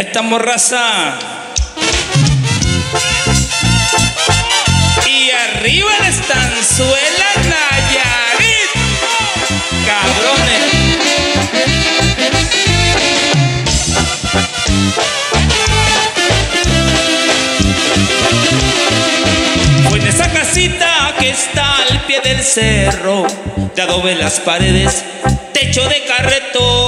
Ahí estamos. Y arriba la estanzuela Nayarit. Cabrones. Fue en esa casita que está al pie del cerro, de adobe las paredes, techo de carretón.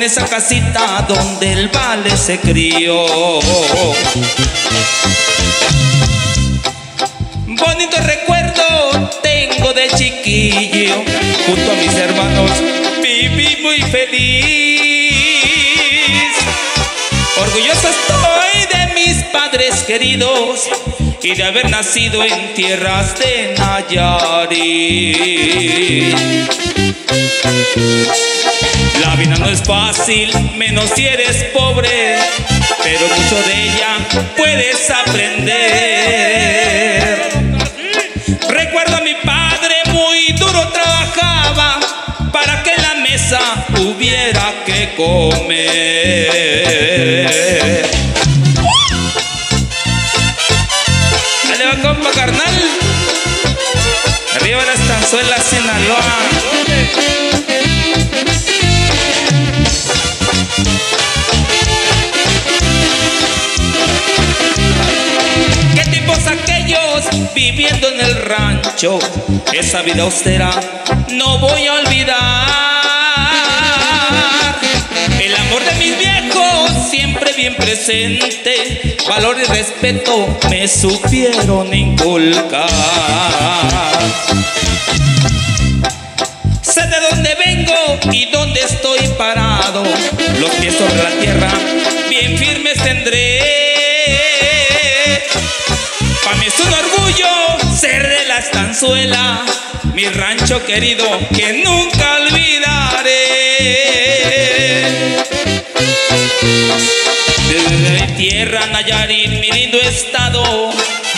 En esa casita donde el vale se crió. Bonito recuerdo tengo de chiquillo, junto a mis hermanos viví muy feliz. Orgulloso estoy de mis padres queridos y de haber nacido en tierras de Nayarit. Es fácil, menos si eres pobre, pero mucho de ella puedes aprender. Recuerdo a mi padre muy duro trabajaba para que la mesa hubiera que comer. Dale va compa carnal. Arriba la estanzuela Sinaloa. Viviendo en el rancho? Esa vida austera no voy a olvidar. El amor de mis viejos siempre bien presente. Valor y respeto me supieron inculcar. Sé de dónde vengo y dónde estoy parado. Los pies sobre la tierra, bien firmes tendré. Mi rancho querido que nunca olvidaré. Desde mi tierra Nayarit, mi lindo estado,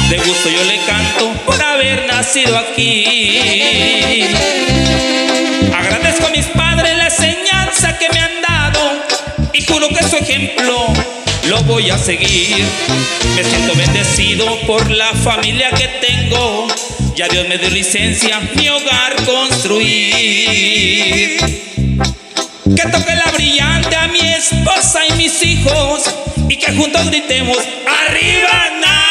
de gusto yo le canto por haber nacido aquí. Agradezco a mis padres la enseñanza que me han dado y juro que su ejemplo lo voy a seguir. Me siento bendecido por la familia que tengo. Ya Dios me dio licencia mi hogar construir. Que toque la brillante a mi esposa y mis hijos y que juntos gritemos arriba Nayarit.